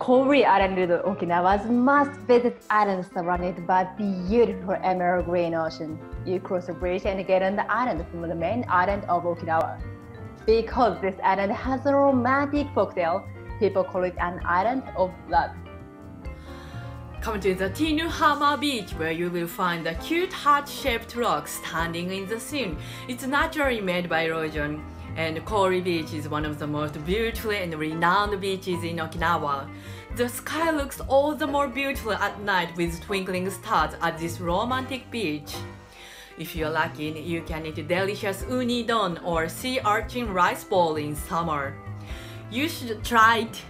Kouri Island is Okinawa's must visit island surrounded by beautiful emerald green ocean. You cross the bridge and get on the island from the main island of Okinawa. Because this island has a romantic folktale, people call it an island of love. Come to the Tinuhama beach where you will find a cute heart-shaped rock standing in the sea. It's naturally made by erosion and Kouri Beach is one of the most beautiful and renowned beaches in Okinawa. The sky looks all the more beautiful at night with twinkling stars at this romantic beach. If you're lucky, you can eat delicious uni don or sea urchin rice ball in summer. You should try it!